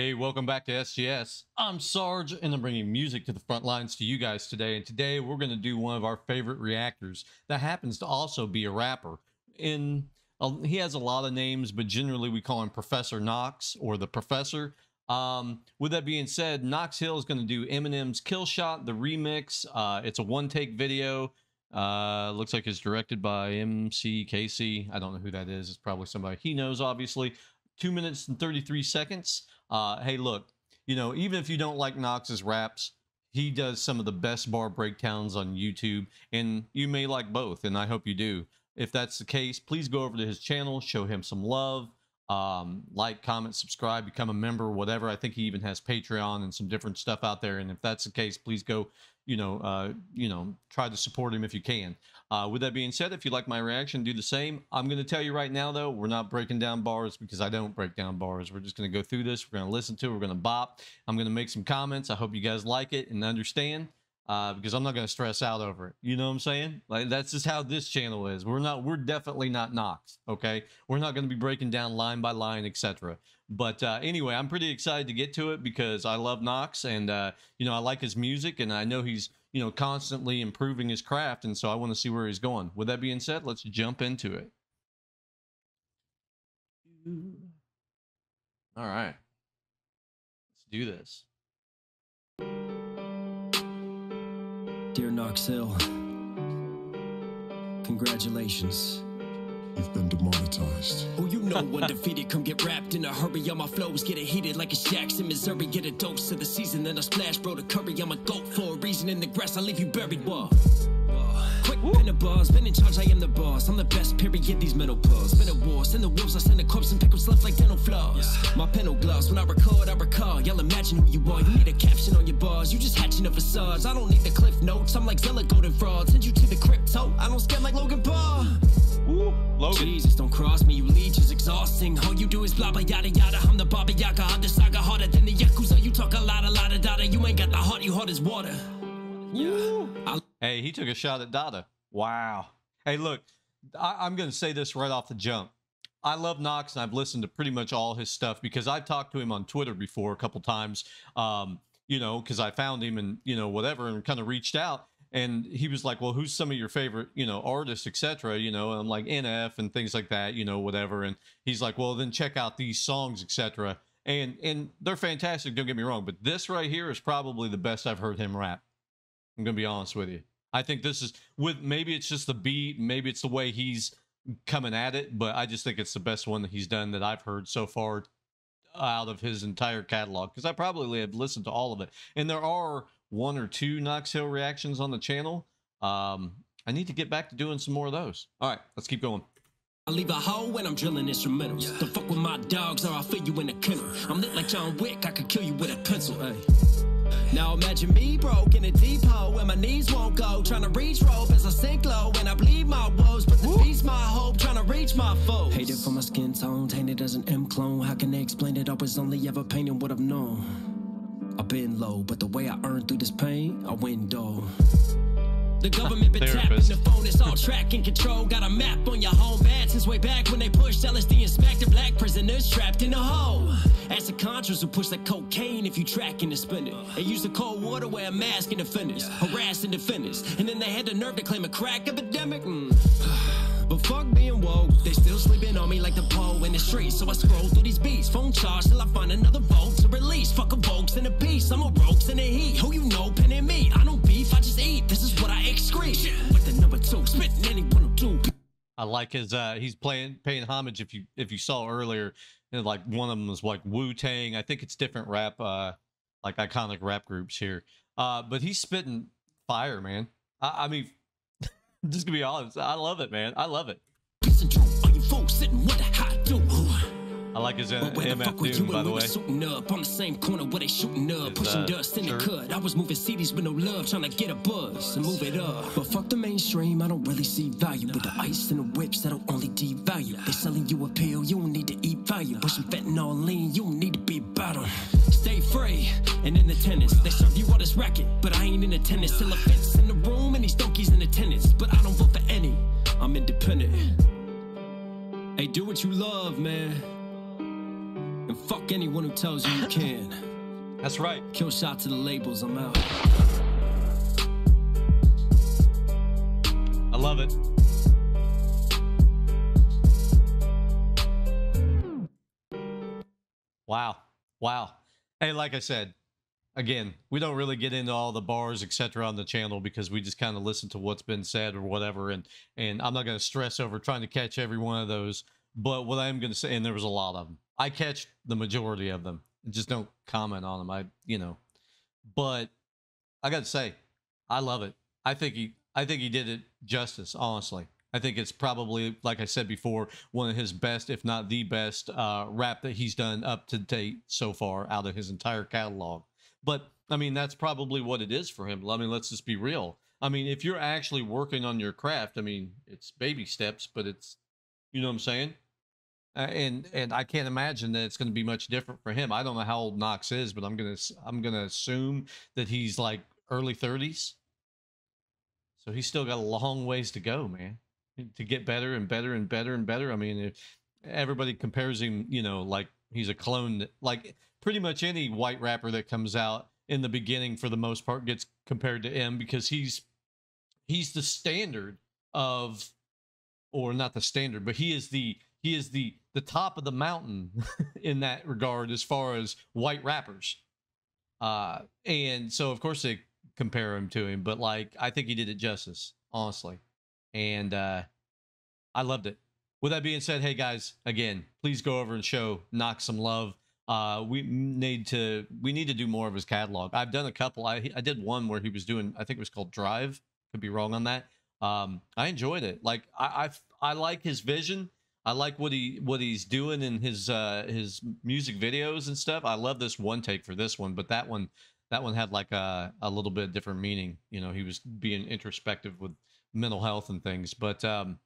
Hey, welcome back to SGS. I'm Sarge, and I'm bringing music to the front lines to you guys today. And today we're going to do one of our favorite reactors that happens to also be a rapper. In uh, he has a lot of names, but generally we call him Professor Knox or the Professor. Um, with that being said, Knox Hill is going to do Eminem's Kill Shot, the remix. Uh, it's a one-take video. Uh, looks like it's directed by MC Casey. I don't know who that is. It's probably somebody he knows, obviously. Two minutes and 33 seconds. Uh, hey, look, you know, even if you don't like Knox's raps, he does some of the best bar breakdowns on YouTube, and you may like both, and I hope you do. If that's the case, please go over to his channel, show him some love, um, like, comment, subscribe, become a member, whatever. I think he even has Patreon and some different stuff out there. And if that's the case, please go, you know, uh, you know, try to support him if you can. Uh, with that being said, if you like my reaction, do the same. I'm going to tell you right now, though, we're not breaking down bars because I don't break down bars. We're just going to go through this. We're going to listen to it. We're going to bop. I'm going to make some comments. I hope you guys like it and understand uh, because I'm not going to stress out over it. You know what I'm saying? Like that's just how this channel is. We're not. We're definitely not Knox. Okay, we're not going to be breaking down line by line, etc. But uh, anyway, I'm pretty excited to get to it because I love Knox and uh, you know I like his music and I know he's you know constantly improving his craft and so I want to see where he's going. With that being said, let's jump into it. All right, let's do this. Dear Knox Hill, congratulations. You've been demonetized. Oh, you know undefeated. Come get wrapped in a hurry. All my flows getting heated like a Shacks in Missouri. Get a dose of the season, then I splash, bro. The curry. I'm a goat for a reason. In the grass, I leave you buried. Whoa. Quick pen the bars, been in charge, I am the boss. I'm the best, period, these mental pause. Been a war, send the wolves, I send the corpse and pick up left like dental flaws. My pen gloss, when I record, I recall. Y'all imagine who you are, you need a caption on your bars. You just hatching a facades. I don't need the cliff notes, I'm like Zella Golden Fraud. Send you to the crypto, I don't scam like Logan Paul. Ooh, Logan. Jesus, don't cross me, you leeches exhausting. All you do is blah blah yada yada. I'm the Baba Yaga, I'm the saga harder than the Yakuza. You talk a lot, a lot of data. You ain't got the heart, you hard as water. Yeah. Hey, he took a shot at Dada. Wow. Hey, look, I, am going to say this right off the jump. I love Knox, and I've listened to pretty much all his stuff because I've talked to him on Twitter before a couple times. Um, you know, because I found him and you know whatever, and kind of reached out, and he was like, "Well, who's some of your favorite, you know, artists, etc." You know, and I'm like NF and things like that, you know, whatever. And he's like, "Well, then check out these songs, etc." And and they're fantastic. Don't get me wrong, but this right here is probably the best I've heard him rap. I'm gonna be honest with you. I think this is with maybe it's just the beat, maybe it's the way he's coming at it, but I just think it's the best one that he's done that I've heard so far out of his entire catalog because I probably have listened to all of it. And there are one or two Knox Hill reactions on the channel. Um, I need to get back to doing some more of those. All right, let's keep going. I leave a hole when I'm drilling instrumentals. Yeah. Don't fuck with my dogs or I'll fill you in a kennel. I'm lit like John Wick, I could kill you with a pencil. Hey. Now imagine me broke in a deep hole where my knees won't go. Trying to reach rope as I sink low and I bleed my woes. But the beast my hope, trying to reach my foes. Hated for my skin tone, tainted as an Em clone. How can they explain it? I was only ever painting what I've known. I've been low, but the way I earned through this pain, I window. The government been tapping the phone, it's all tracking control. Got a map on your home bad since way back when they pushed LSD inspector black prisoners trapped in a hole. As the Contras who push the cocaine if you tracking the spinner. They use the cold water, wear a mask in offenders, harassing defenders. And then they had the nerve to claim a crack epidemic. Mm. But fuck being woke, they still sleeping on me like the pole in the street. So I scroll through these beats, phone charge till I find another vote to release. Fuck a Vokes in a piece, I'm a ropes in the heat. Who you know, pen and me. I don't what I excrete. With the number two, spitting anyone who do. I like his uh he's playing paying homage if you if you saw earlier know, like one of them was like Wu Tang. I think it's different rap uh like iconic rap groups here. Uh but he's spitting fire, man. I, I mean just gonna be honest. I love it, man. I love it. I like his uh, MF Doom, by the way. Suiting up on the same corner where they shooting up, pushing dust in the cut. I was moving CDs with no love, trying to get a buzz and move it up. But fuck the mainstream, I don't really see value with the ice and the whips that'll only devalue. They selling you a pill, you don't need to eat value. Pushing fentanyl lean, you don't need to be about. Stay free and in the attendance. They serve you all this racket, but I ain't in the attendance. Still a fence in the room and these donkeys in the attendance. But I don't vote for any, I'm independent. Hey, do what you love, man. And fuck anyone who tells you you can. That's right. Kill shot to the labels, I'm out. I love it. Wow. Wow. Hey, like I said, again, we don't really get into all the bars, etc., on the channel because we just kind of listen to what's been said or whatever. And and I'm not going to stress over trying to catch every one of those. But what I am going to say, and there was a lot of them, I catch the majority of them. Just don't comment on them. I, you know, but I got to say, I love it. I think he, I think he did it justice. Honestly, I think it's probably, like I said before, one of his best, if not the best, uh, rap that he's done up to date so far out of his entire catalog. But I mean, that's probably what it is for him. I mean, let's just be real. I mean, if you're actually working on your craft, I mean, it's baby steps, but it's, you know what I'm saying? Uh, and and I can't imagine that it's going to be much different for him. I don't know how old Knox is, but I'm gonna I'm gonna assume that he's like early 30s. So he's still got a long ways to go, man, to get better and better and better and better. I mean, if everybody compares him, you know, like he's a clone, like pretty much any white rapper that comes out in the beginning, for the most part, gets compared to him because he's he's the standard of, or not the standard, but he is the he is the the top of the mountain in that regard as far as white rappers. Uh, and so of course they compare him to him, but like I think he did it justice, honestly. And uh, I loved it. With that being said, hey guys, again, please go over and show Knox some love. Uh, we need to we need to do more of his catalog. I've done a couple. I I did one where he was doing. I think it was called Drive. Could be wrong on that. Um, I enjoyed it. Like I I, I like his vision. I like what he what he's doing in his uh his music videos and stuff. I love this one take for this one, but that one that one had like a a little bit different meaning. You know, he was being introspective with mental health and things. But um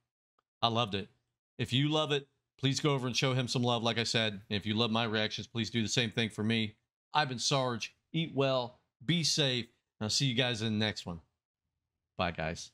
I loved it. If you love it, please go over and show him some love. Like I said, and if you love my reactions, please do the same thing for me. I've been Sarge. Eat well, be safe. I'll see you guys in the next one. Bye, guys.